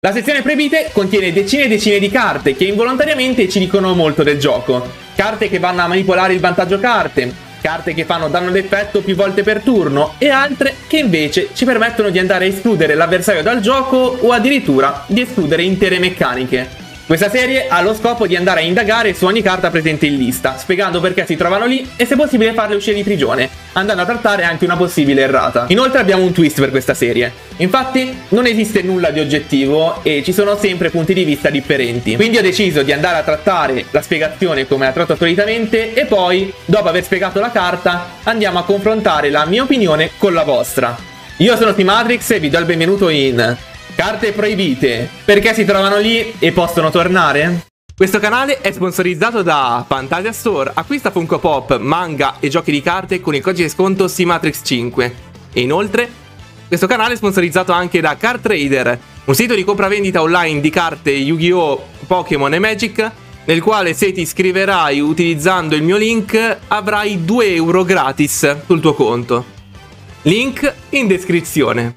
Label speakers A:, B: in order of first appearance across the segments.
A: La sezione proibite contiene decine e decine di carte che involontariamente ci dicono molto del gioco. Carte che vanno a manipolare il vantaggio carte, carte che fanno danno d'effetto più volte per turno e altre che invece ci permettono di andare a escludere l'avversario dal gioco o addirittura di escludere intere meccaniche. Questa serie ha lo scopo di andare a indagare su ogni carta presente in lista, spiegando perché si trovano lì e se possibile farle uscire di prigione, andando a trattare anche una possibile errata. Inoltre abbiamo un twist per questa serie. Infatti non esiste nulla di oggettivo e ci sono sempre punti di vista differenti. Quindi ho deciso di andare a trattare la spiegazione come la tratto solitamente e poi, dopo aver spiegato la carta, andiamo a confrontare la mia opinione con la vostra. Io sono T-Matrix e vi do il benvenuto in Carte proibite. Perché si trovano lì e possono tornare? Questo canale è sponsorizzato da Fantasia Store, acquista Funko Pop, manga e giochi di carte con il codice di sconto C-Matrix5. E inoltre, questo canale è sponsorizzato anche da Card Trader, un sito di compravendita online di carte Yu-Gi-Oh!, Pokémon e Magic, nel quale se ti iscriverai utilizzando il mio link avrai 2 euro gratis sul tuo conto. Link in descrizione.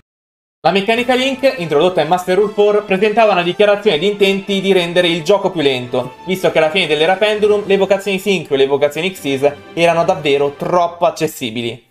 A: La meccanica Link, introdotta in Master Rule 4, presentava una dichiarazione di intenti di rendere il gioco più lento, visto che alla fine dell'era Pendulum le evocazioni Synchro e le evocazioni Xyz erano davvero troppo accessibili.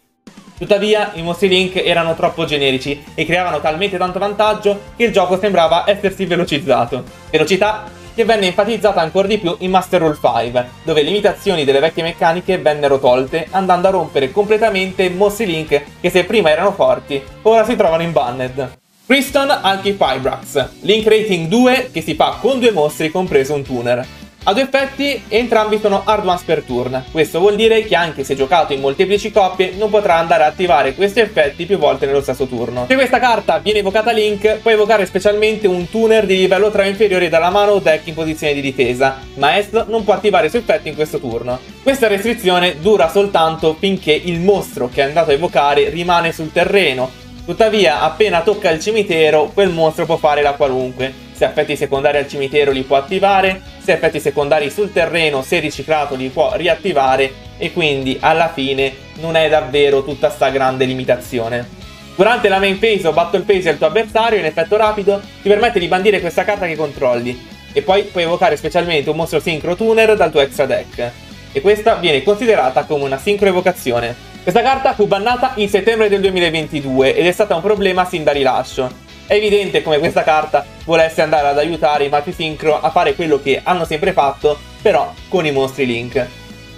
A: Tuttavia, i mostri Link erano troppo generici e creavano talmente tanto vantaggio che il gioco sembrava essersi velocizzato. Velocità che venne enfatizzata ancora di più in Master Rule 5, dove le limitazioni delle vecchie meccaniche vennero tolte, andando a rompere completamente mostri Link che se prima erano forti, ora si trovano in banned. Priston Alki Fibrax, Link Rating 2 che si fa con due mostri compreso un tuner. A due effetti, entrambi sono hard ones per turn. Questo vuol dire che anche se giocato in molteplici coppie, non potrà andare a attivare questi effetti più volte nello stesso turno. Se questa carta viene evocata Link, può evocare specialmente un tuner di livello 3 inferiore dalla mano o deck in posizione di difesa, ma Est non può attivare i suoi effetti in questo turno. Questa restrizione dura soltanto finché il mostro che è andato a evocare rimane sul terreno, Tuttavia, appena tocca il cimitero, quel mostro può fare la qualunque. Se effetti secondari al cimitero li può attivare, se effetti secondari sul terreno, se riciclato li può riattivare e quindi alla fine non è davvero tutta sta grande limitazione. Durante la main phase o battle phase del tuo avversario, in effetto rapido, ti permette di bandire questa carta che controlli e poi puoi evocare specialmente un mostro synchro tuner dal tuo extra deck. E questa viene considerata come una synchro evocazione. Questa carta fu bannata in settembre del 2022 ed è stata un problema sin da rilascio. È evidente come questa carta volesse andare ad aiutare i mati Synchro a fare quello che hanno sempre fatto, però con i mostri Link.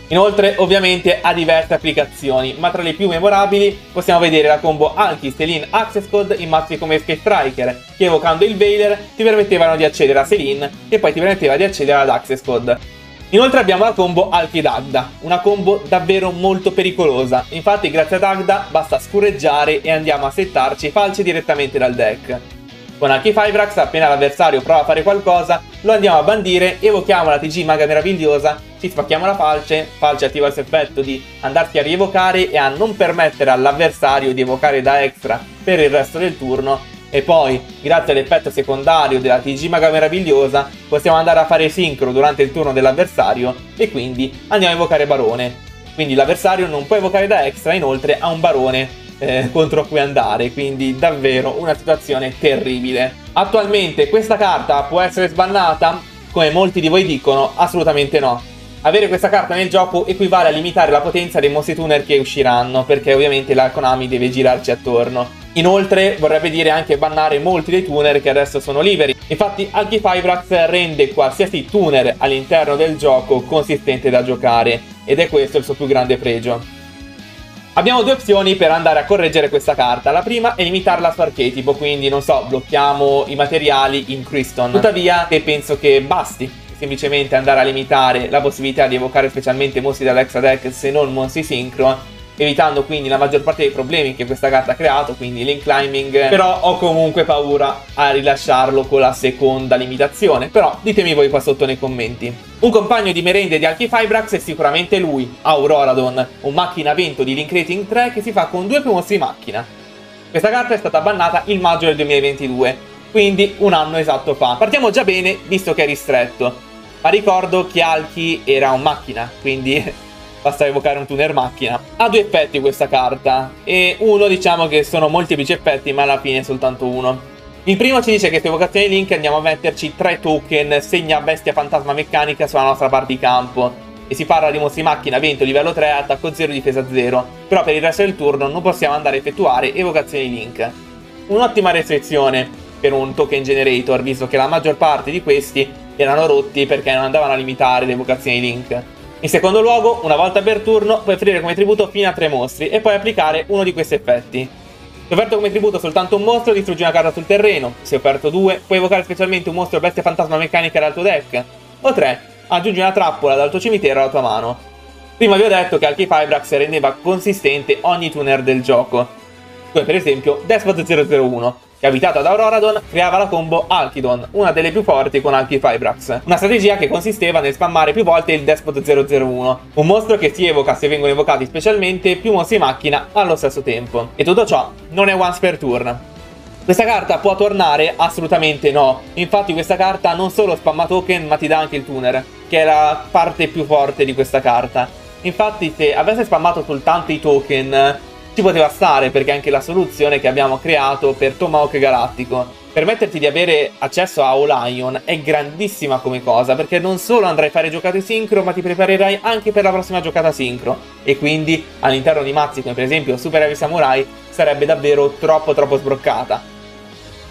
A: Inoltre, ovviamente, ha diverse applicazioni, ma tra le più memorabili possiamo vedere la combo Alki Selin Access Code in mazzi come Escape Striker, che evocando il Veiler ti permettevano di accedere a Selin e poi ti permetteva di accedere ad Access Code. Inoltre abbiamo la combo Alki Dagda, una combo davvero molto pericolosa, infatti grazie ad Agda basta scureggiare e andiamo a settarci falce direttamente dal deck. Con Alki Fibrax appena l'avversario prova a fare qualcosa, lo andiamo a bandire, evochiamo la TG maga meravigliosa, ci spacchiamo la falce, falce attiva il suo effetto di andarsi a rievocare e a non permettere all'avversario di evocare da extra per il resto del turno e poi, grazie all'effetto secondario della TG Maga Meravigliosa, possiamo andare a fare sincro durante il turno dell'avversario e quindi andiamo a evocare Barone. Quindi l'avversario non può evocare da extra, inoltre ha un Barone eh, contro cui andare, quindi davvero una situazione terribile. Attualmente questa carta può essere sbannata? Come molti di voi dicono, assolutamente no. Avere questa carta nel gioco equivale a limitare la potenza dei mostri tuner che usciranno, perché ovviamente la Konami deve girarci attorno. Inoltre vorrebbe dire anche bannare molti dei tuner che adesso sono liberi. Infatti anche Fibrax rende qualsiasi tuner all'interno del gioco consistente da giocare ed è questo il suo più grande pregio. Abbiamo due opzioni per andare a correggere questa carta. La prima è limitarla su archetipo, quindi non so, blocchiamo i materiali in Criston. Tuttavia, penso che basti semplicemente andare a limitare la possibilità di evocare specialmente mostri dall'extra deck se non mostri sincro evitando quindi la maggior parte dei problemi che questa carta ha creato, quindi link climbing, però ho comunque paura a rilasciarlo con la seconda limitazione, però ditemi voi qua sotto nei commenti. Un compagno di merende di Alki Fibrax è sicuramente lui, Auroradon, un macchina vento di Link Rating 3 che si fa con due più mostri macchina. Questa carta è stata bannata il maggio del 2022, quindi un anno esatto fa. Partiamo già bene, visto che è ristretto, ma ricordo che Alki era un macchina, quindi basta evocare un tuner macchina. Ha due effetti questa carta, e uno diciamo che sono molteplici effetti, ma alla fine soltanto uno. Il primo ci dice che su evocazione Link andiamo a metterci 3 token segna bestia fantasma meccanica sulla nostra parte di campo. E si parla di mostri macchina, vento, livello 3, attacco 0, difesa 0. Però per il resto del turno non possiamo andare a effettuare evocazioni Link. Un'ottima restrizione per un token generator, visto che la maggior parte di questi erano rotti perché non andavano a limitare le evocazioni Link. In secondo luogo, una volta per turno, puoi offrire come tributo fino a 3 mostri e poi applicare uno di questi effetti. Se offerto come tributo soltanto un mostro, distruggi una carta sul terreno. Se offerto due, puoi evocare specialmente un mostro bestia fantasma meccanica dal tuo deck. O tre, aggiungi una trappola dal tuo cimitero alla tua mano. Prima vi ho detto che Alchifibrax rendeva consistente ogni tuner del gioco, come per esempio Despot 001, che abitata da Auroradon creava la combo Alkidon, una delle più forti con Alkifibrax. Una strategia che consisteva nel spammare più volte il Despot 001, un mostro che si evoca se vengono evocati specialmente più mostri macchina allo stesso tempo. E tutto ciò non è once per turn. Questa carta può tornare? Assolutamente no. Infatti questa carta non solo spamma token ma ti dà anche il tuner, che è la parte più forte di questa carta. Infatti se avesse spammato soltanto i token ci poteva stare perché è anche la soluzione che abbiamo creato per Tomahawk Galattico. Permetterti di avere accesso a Olion è grandissima come cosa perché non solo andrai a fare giocate sincro ma ti preparerai anche per la prossima giocata sincro e quindi all'interno di mazzi come per esempio Super Heavy Samurai sarebbe davvero troppo troppo sbroccata.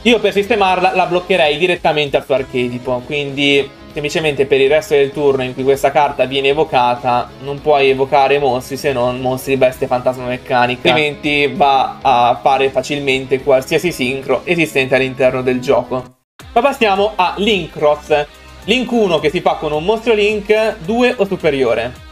A: Io per sistemarla la bloccherei direttamente al suo archetipo quindi semplicemente per il resto del turno in cui questa carta viene evocata non puoi evocare mostri se non mostri bestie fantasma meccanica altrimenti va a fare facilmente qualsiasi sincro esistente all'interno del gioco. Ma passiamo a Link Cross Link 1 che si fa con un mostro Link 2 o superiore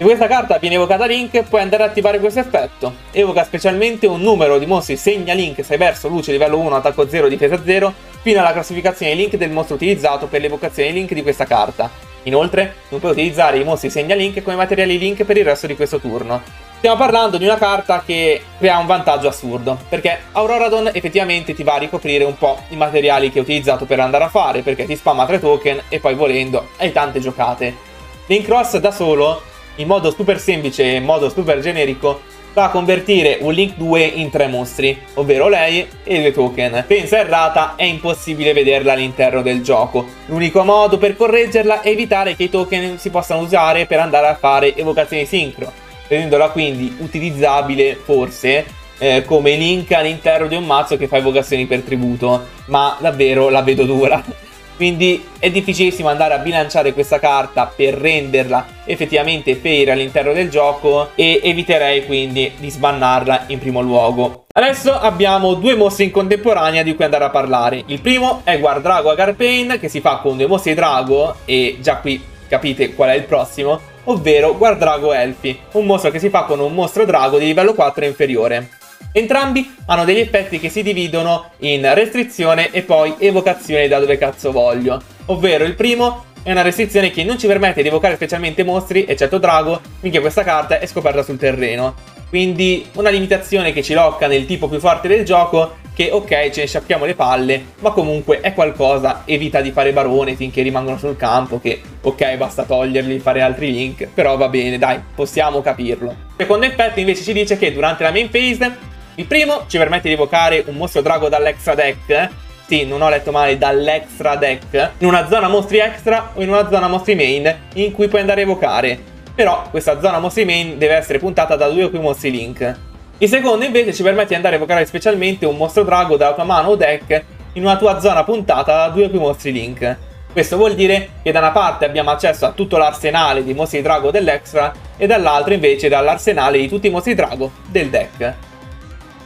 A: se questa carta viene evocata Link, puoi andare ad attivare questo effetto. Evoca specialmente un numero di mostri segna Link se verso luce livello 1, attacco 0, difesa 0, fino alla classificazione Link del mostro utilizzato per l'evocazione Link di questa carta. Inoltre, non puoi utilizzare i mostri segna Link come materiali Link per il resto di questo turno. Stiamo parlando di una carta che crea un vantaggio assurdo, perché Auroradon effettivamente ti va a ricoprire un po' i materiali che hai utilizzato per andare a fare, perché ti spamma 3 token e poi volendo hai tante giocate. Link Cross da solo in modo super semplice e in modo super generico va a convertire un Link 2 in tre mostri, ovvero lei e due token. Pensa errata, è impossibile vederla all'interno del gioco. L'unico modo per correggerla è evitare che i token si possano usare per andare a fare evocazioni sincro, rendendola quindi utilizzabile, forse, eh, come Link all'interno di un mazzo che fa evocazioni per tributo, ma davvero la vedo dura. Quindi è difficilissimo andare a bilanciare questa carta per renderla effettivamente fair all'interno del gioco e eviterei quindi di sbannarla in primo luogo. Adesso abbiamo due mostri in contemporanea di cui andare a parlare. Il primo è Guardrago Agarpain che si fa con due mostri drago e già qui capite qual è il prossimo, ovvero Guardrago Elfi, un mostro che si fa con un mostro drago di livello 4 inferiore. Entrambi hanno degli effetti che si dividono in restrizione e poi evocazione da dove cazzo voglio. Ovvero il primo è una restrizione che non ci permette di evocare specialmente mostri, eccetto Drago, finché questa carta è scoperta sul terreno. Quindi una limitazione che ci locca nel tipo più forte del gioco, che ok ce ne sciacquiamo le palle, ma comunque è qualcosa, evita di fare barone finché rimangono sul campo, che ok basta toglierli, fare altri link, però va bene, dai, possiamo capirlo. secondo effetto invece ci dice che durante la main phase il primo ci permette di evocare un mostro drago dall'extra deck. Sì, non ho letto male, dall'extra deck. In una zona mostri extra o in una zona mostri main in cui puoi andare a evocare. Però questa zona mostri main deve essere puntata da due o più mostri link. Il secondo invece ci permette di andare a evocare specialmente un mostro drago dalla tua mano o deck in una tua zona puntata da due o più mostri link. Questo vuol dire che da una parte abbiamo accesso a tutto l'arsenale di mostri drago dell'extra e dall'altra invece dall'arsenale di tutti i mostri drago del deck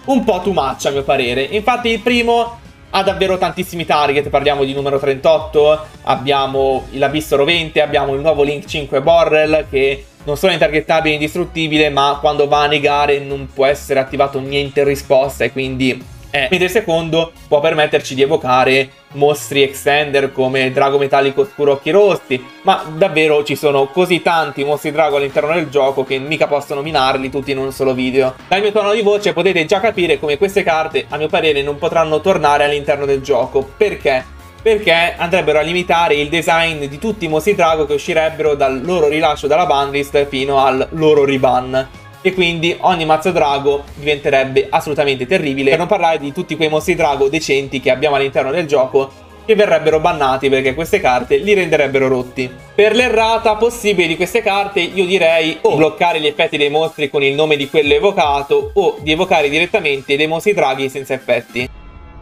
A: un po' too much a mio parere. Infatti il primo ha davvero tantissimi target, parliamo di numero 38, abbiamo l'Abisso Rovente, abbiamo il nuovo Link 5 Borrel che non solo è intargettabile e indistruttibile, ma quando va a negare non può essere attivato niente in risposta e quindi eh, mentre il secondo può permetterci di evocare mostri extender come Drago Metallico Oscuro Occhi Rossi, ma davvero ci sono così tanti mostri drago all'interno del gioco che mica posso nominarli tutti in un solo video. Dal mio tono di voce potete già capire come queste carte, a mio parere, non potranno tornare all'interno del gioco. Perché? Perché andrebbero a limitare il design di tutti i mostri drago che uscirebbero dal loro rilascio dalla banlist fino al loro reban. E quindi ogni mazzo drago diventerebbe assolutamente terribile, per non parlare di tutti quei mostri drago decenti che abbiamo all'interno del gioco che verrebbero bannati perché queste carte li renderebbero rotti. Per l'errata possibile di queste carte io direi o bloccare gli effetti dei mostri con il nome di quello evocato o di evocare direttamente dei mostri draghi senza effetti.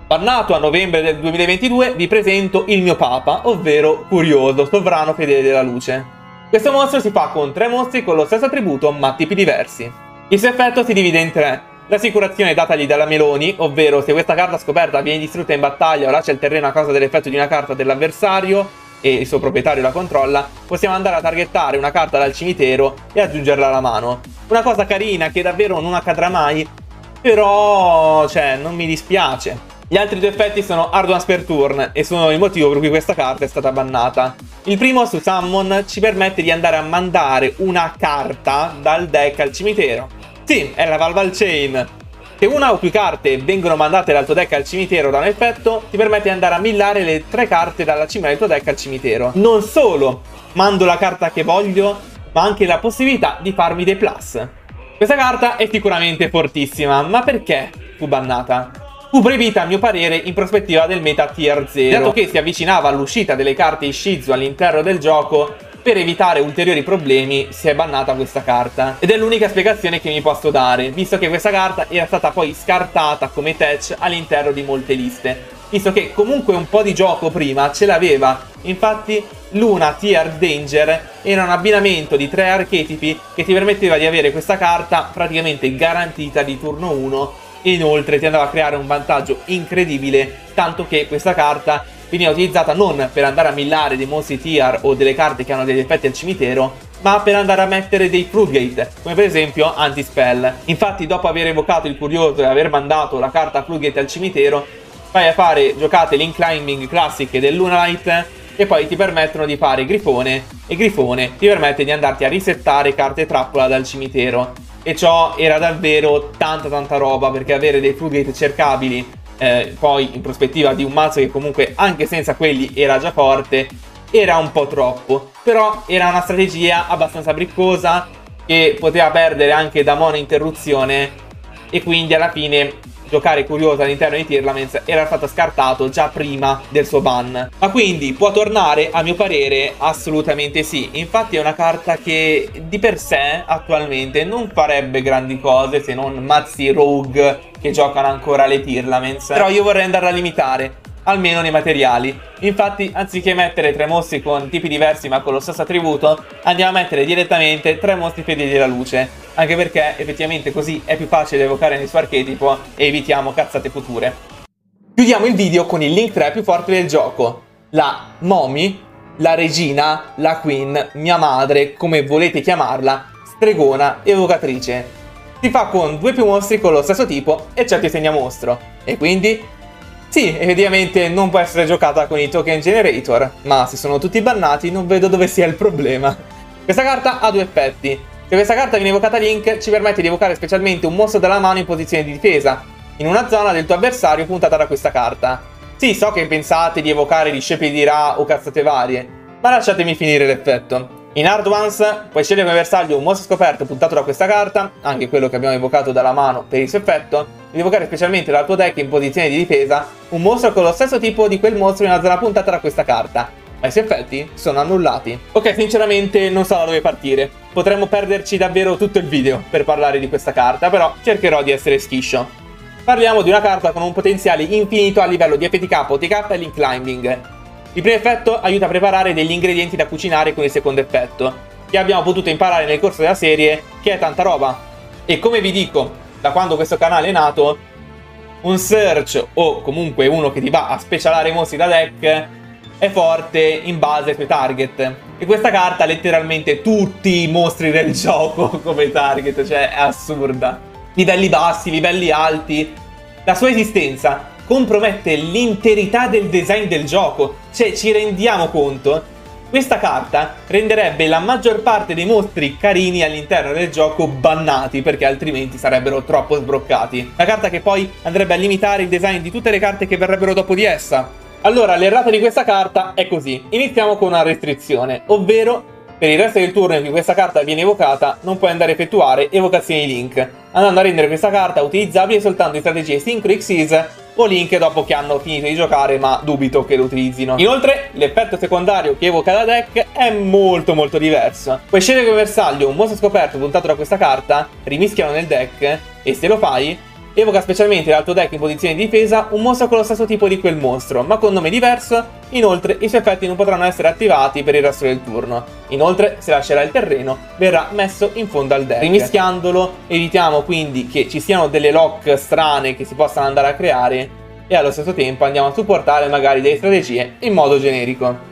A: Bannato a novembre del 2022 vi presento il mio papa, ovvero Curioso, sovrano fedele della luce. Questo mostro si fa con tre mostri con lo stesso attributo ma tipi diversi. Il suo effetto si divide in tre. L'assicurazione datagli dalla Meloni, ovvero se questa carta scoperta viene distrutta in battaglia o lascia il terreno a causa dell'effetto di una carta dell'avversario e il suo proprietario la controlla, possiamo andare a targettare una carta dal cimitero e aggiungerla alla mano. Una cosa carina che davvero non accadrà mai, però, cioè, non mi dispiace. Gli altri due effetti sono Hard per turn e sono il motivo per cui questa carta è stata bannata. Il primo su Summon ci permette di andare a mandare una carta dal deck al cimitero. Sì, è la Valval Chain. Se una o più carte vengono mandate dal tuo deck al cimitero da un effetto, ti permette di andare a millare le tre carte dalla cima del tuo deck al cimitero. Non solo mando la carta che voglio, ma anche la possibilità di farmi dei plus. Questa carta è sicuramente fortissima, ma perché fu bannata? Fu a mio parere in prospettiva del meta tier 0, dato che si avvicinava all'uscita delle carte Ishizu all'interno del gioco per evitare ulteriori problemi si è bannata questa carta. Ed è l'unica spiegazione che mi posso dare, visto che questa carta era stata poi scartata come touch all'interno di molte liste. Visto che comunque un po' di gioco prima ce l'aveva. Infatti Luna Tier Danger era un abbinamento di tre archetipi che ti permetteva di avere questa carta praticamente garantita di turno 1 Inoltre ti andava a creare un vantaggio incredibile, tanto che questa carta veniva utilizzata non per andare a millare dei mostri tier o delle carte che hanno degli effetti al cimitero, ma per andare a mettere dei Floodgate, come per esempio Anti-Spell. Infatti dopo aver evocato il Curioso e aver mandato la carta Floodgate al cimitero, vai a fare giocate Link Climbing classiche del Lunalight e poi ti permettono di fare Grifone e Grifone ti permette di andarti a risettare carte trappola dal cimitero e ciò era davvero tanta tanta roba perché avere dei Floodgate cercabili eh, poi in prospettiva di un mazzo che comunque anche senza quelli era già forte era un po' troppo. Però era una strategia abbastanza briccosa che poteva perdere anche da mono interruzione e quindi alla fine giocare curioso all'interno di Tirlaments era stato scartato già prima del suo ban. Ma quindi può tornare? A mio parere assolutamente sì. Infatti è una carta che di per sé attualmente non farebbe grandi cose se non mazzi rogue che giocano ancora le Tirlaments. Però io vorrei andarla a limitare almeno nei materiali. Infatti, anziché mettere tre mostri con tipi diversi ma con lo stesso attributo, andiamo a mettere direttamente tre mostri fedeli della luce, anche perché effettivamente così è più facile evocare nel suo archetipo e evitiamo cazzate future. Chiudiamo il video con il link 3 più forte del gioco, la Momi, la regina, la queen, mia madre, come volete chiamarla, stregona, evocatrice. Si fa con due più mostri con lo stesso tipo e certi segna mostro. E quindi sì, effettivamente non può essere giocata con i token generator, ma se sono tutti bannati non vedo dove sia il problema. Questa carta ha due effetti. Se questa carta viene evocata Link, ci permette di evocare specialmente un mostro dalla mano in posizione di difesa, in una zona del tuo avversario puntata da questa carta. Sì, so che pensate di evocare discepoli di Ra o cazzate varie, ma lasciatemi finire l'effetto. In Hard Ones puoi scegliere come bersaglio un mostro scoperto puntato da questa carta, anche quello che abbiamo evocato dalla mano per il suo effetto, ed evocare specialmente dal tuo deck in posizione di difesa un mostro con lo stesso tipo di quel mostro in una zona puntata da questa carta. Ma i suoi effetti sono annullati. Ok, sinceramente non so da dove partire. Potremmo perderci davvero tutto il video per parlare di questa carta, però cercherò di essere schiscio. Parliamo di una carta con un potenziale infinito a livello di FTK, OTK e Link Climbing. Il primo effetto aiuta a preparare degli ingredienti da cucinare con il secondo effetto, che abbiamo potuto imparare nel corso della serie, che è tanta roba. E come vi dico, da quando questo canale è nato, un search o comunque uno che ti va a specialare i mostri da deck è forte in base ai tuoi target. E questa carta ha letteralmente tutti i mostri del gioco come target, cioè è assurda. Livelli bassi, livelli alti. La sua esistenza compromette l'interità del design del gioco. Cioè, ci rendiamo conto? Questa carta renderebbe la maggior parte dei mostri carini all'interno del gioco bannati perché altrimenti sarebbero troppo sbroccati. La carta che poi andrebbe a limitare il design di tutte le carte che verrebbero dopo di essa. Allora, l'errata di questa carta è così. Iniziamo con una restrizione, ovvero Per il resto del turno in cui questa carta viene evocata, non puoi andare a effettuare evocazioni Link, andando a rendere questa carta utilizzabile soltanto in strategie Synchro Xyz o Link dopo che hanno finito di giocare, ma dubito che lo utilizzino. Inoltre, l'effetto secondario che evoca la deck è molto molto diverso. Puoi scegliere come bersaglio un mostro scoperto puntato da questa carta, rimischialo nel deck, e se lo fai, Evoca specialmente l'altro deck in posizione di difesa un mostro con lo stesso tipo di quel mostro, ma con nome diverso, inoltre i suoi effetti non potranno essere attivati per il resto del turno. Inoltre, se lascerà il terreno, verrà messo in fondo al deck. Rimischiandolo, evitiamo quindi che ci siano delle lock strane che si possano andare a creare, e allo stesso tempo andiamo a supportare magari delle strategie in modo generico.